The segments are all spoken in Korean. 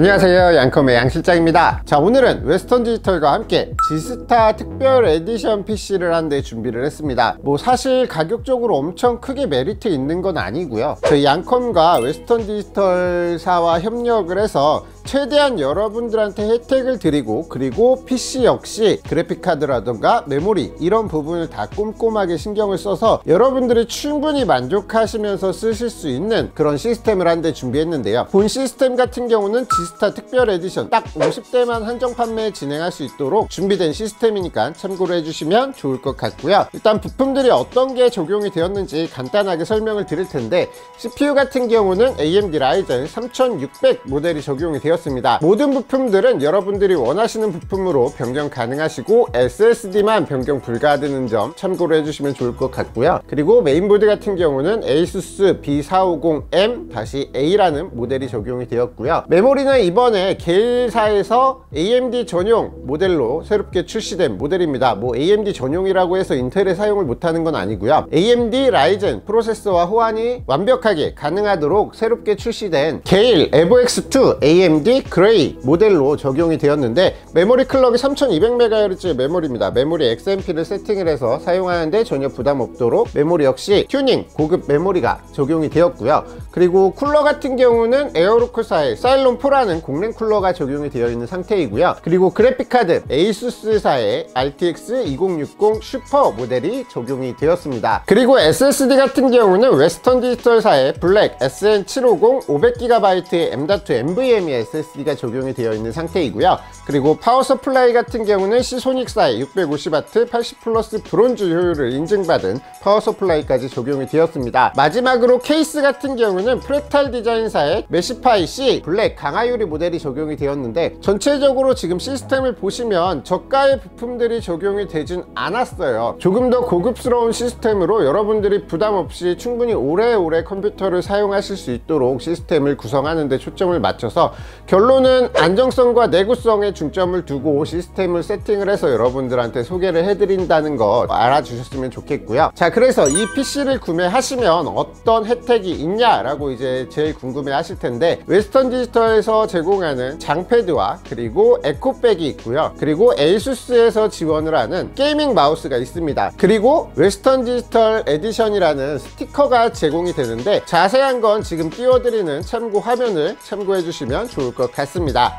안녕하세요 양컴의 양실장입니다. 자 오늘은 Western Digital과 함께 지스타 특별 edition PC를 한 대 준비를 했습니다. 뭐 사실 가격적으로 엄청 크게 메리트 있는 건 아니고요. 저희 양컴과 Western Digital사와 협력을 해서 최대한 여러분들한테 혜택을 드리고 그리고 PC 역시 그래픽카드라던가 메모리 이런 부분을 다 꼼꼼하게 신경을 써서 여러분들이 충분히 만족하시면서 쓰실 수 있는 그런 시스템을 한 대 준비했는데요. 본 시스템 같은 경우는 지스타 특별 에디션 딱 50대만 한정 판매 진행할 수 있도록 준비된 시스템이니까 참고를 해주시면 좋을 것 같고요. 일단 부품들이 어떤 게 적용이 되었는지 간단하게 설명을 드릴 텐데 CPU 같은 경우는 AMD Ryzen 3600 모델이 적용이 되었습니다 되었습니다. 모든 부품들은 여러분들이 원하시는 부품으로 변경 가능하시고 SSD만 변경 불가하다는 점 참고로 해주시면 좋을 것 같고요. 그리고 메인보드 같은 경우는 ASUS B450M-A라는 모델이 적용이 되었고요. 메모리는 이번에 GeIL사에서 AMD 전용 모델로 새롭게 출시된 모델입니다. 뭐 AMD 전용이라고 해서 Intel에 사용을 못하는 건 아니고요. AMD Ryzen 프로세서와 호환이 완벽하게 가능하도록 새롭게 출시된 GeIL EVO X2 AMD AMD Gray 모델로 적용이 되었는데 메모리 clock이 3200MHz 메모리입니다 메모리 XMP를 세팅을 해서 사용하는데 전혀 부담 없도록 메모리 역시 튜닝 고급 메모리가 적용이 되었고요 그리고 쿨러 같은 경우는 Aerocool사의 Cylon 4라는 공랭 쿨러가 적용이 되어 있는 상태이고요 그리고 그래픽카드 ASUS사의 RTX 2060 슈퍼 모델이 적용이 되었습니다 그리고 SSD 같은 경우는 Western Digital사의 Black SN750 500GB의 M.2 NVMe SSD가 적용이 되어 있는 상태이고요. 그리고 power supply 같은 경우는 Seasonic사의 650W 80 PLUS Bronze 효율을 인증받은 power supply까지 적용이 되었습니다. 마지막으로 케이스 같은 경우는 프레탈 디자인사의 메시파이 C 블랙 강화유리 모델이 적용이 되었는데 전체적으로 지금 시스템을 보시면 저가의 부품들이 적용이 되진 않았어요. 조금 더 고급스러운 시스템으로 여러분들이 부담 없이 충분히 오래오래 컴퓨터를 사용하실 수 있도록 시스템을 구성하는 데 초점을 맞춰서 결론은 안정성과 내구성에 중점을 두고 시스템을 세팅을 해서 여러분들한테 소개를 해드린다는 거 알아주셨으면 좋겠고요. 자 그래서 이 PC를 구매하시면 어떤 혜택이 있냐라고 이제 제일 궁금해 하실 텐데 Western Digital에서 제공하는 장패드와 그리고 에코백이 있고요. 그리고 ASUS에서 지원을 하는 gaming 마우스가 있습니다. 그리고 Western Digital edition이라는 스티커가 제공이 되는데 자세한 건 지금 띄워드리는 참고 화면을 참고해 주시면 좋을 좋을 것 같습니다.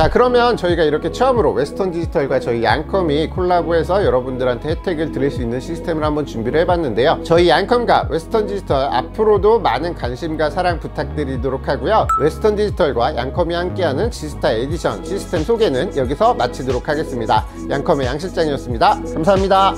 자 그러면 저희가 이렇게 처음으로 Western Digital과 저희 양컴이 콜라보해서 여러분들한테 혜택을 드릴 수 있는 시스템을 한번 준비를 해봤는데요. 저희 양컴과 Western Digital 앞으로도 많은 관심과 사랑 부탁드리도록 하고요. Western Digital과 양컴이 함께하는 지스타 에디션 시스템 소개는 여기서 마치도록 하겠습니다. 양컴의 양 실장이었습니다. 감사합니다